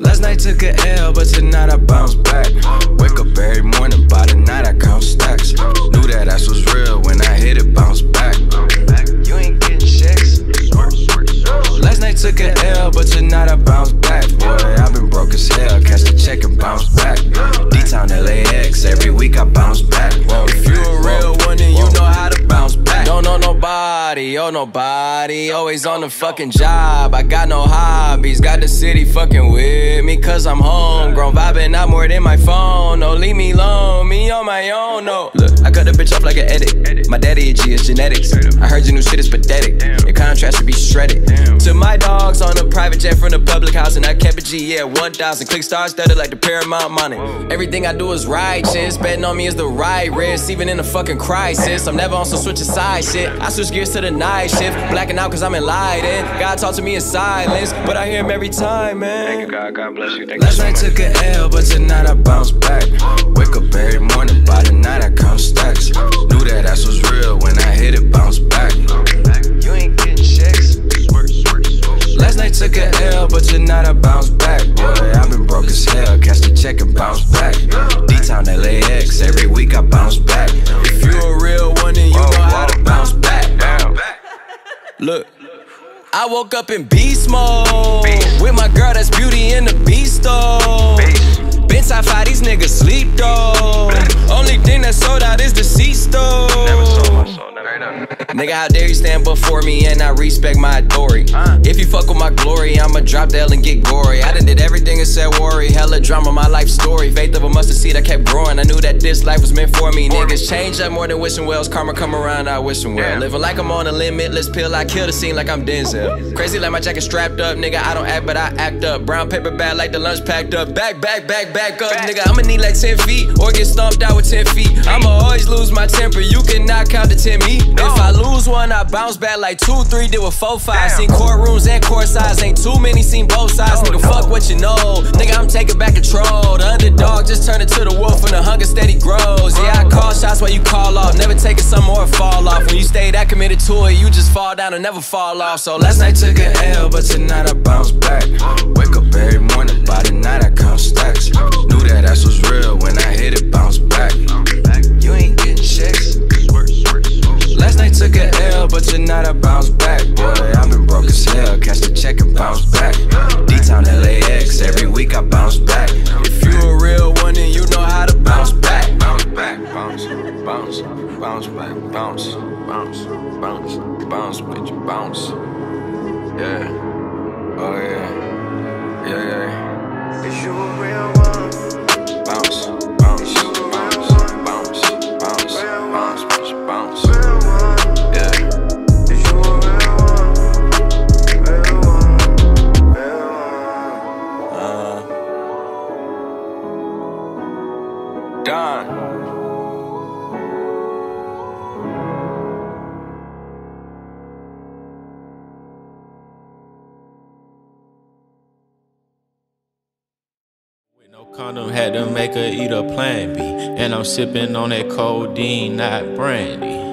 Last night took a L, but tonight I bounce back. Wake up every took a L, but tonight I bounce back. Boy, I've been broke as hell. Catch the check and bounce back. D-Town LAX, every week I bounce back. If you a real one, then you know how to bounce back. Don't know nobody, oh nobody. Always on the fucking job. I got no hobbies. Got the city fucking with me, cause I'm homegrown. Vibing not more than my phone. No, leave me alone. Me on my own, no. Look, I cut the bitch off like an edit. My daddy a G, it's genetics. I heard your new shit is pathetic. Your contrast should be shredded. To my dogs on a private jet from the public house, and I kept a G, yeah, 1,000. Click stars studded like the Paramount money. Everything I do is righteous. Betting on me is the right risk, even in a fucking crisis. I'm never on some switch side shit. I switch gears to the night shift. Blacking out cause I'm enlightened. God talk to me in silence, but I hear him every time, man. Thank you, God. God bless you. Thank Last you night so much. took a L, but tonight I bounce back. Wake up every morning, by the night took a L, but you're not a bounce back. Boy, I've been broke as hell. cash the check and bounce back. D-Town LAX, every week I bounce back. If you a real one, then you know how to bounce back. Look. I woke up in beast mode Nigga, how dare you stand before me and I respect my authority? If you fuck with my glory, I'ma drop the L and get gory. I done did everything and said worry. Hella drama, my life story. Faith of a mustard seed, I kept growing. I knew that this life was meant for me. Niggas change up more than wishing wells. Karma come around, I wish them well. Living like I'm on a limitless pill, I kill the scene like I'm Denzel. Crazy like my jacket strapped up, nigga. I don't act, but I act up. Brown paper bag like the lunch packed up. Back, back, back, back up, nigga. I'ma need like 10 feet or get stomped out with 10 feet. I'ma always lose my temper. You cannot count to 10 me. If I lose one, I bounce back like 2, 3, did with 4, 5. Seen courtrooms and court sides, ain't too many, seen both sides. Oh, Nigga, fuck what you know. Nigga, I'm taking back control. The underdog just turned into the wolf and the hunger steady grows. Yeah, I call shots while you call off. Never take it some more fall off. When you stay that committed to it, you just fall down and never fall off. So last night took a L, but tonight I bounce back. Wake up every took a L, but tonight I bounce back. Boy, I've been broke as hell. Catch the check and bounce back. D-Town LAX, every week I bounce back. If you a real one, then you know how to bounce back. Bounce back, bounce, bounce, bounce back, bounce, bounce, bounce, bounce, bitch, bounce. Yeah, oh yeah, yeah, yeah. Is you a real one? Condom, had to make her eat a plan B. And I'm sipping on that codeine, not brandy.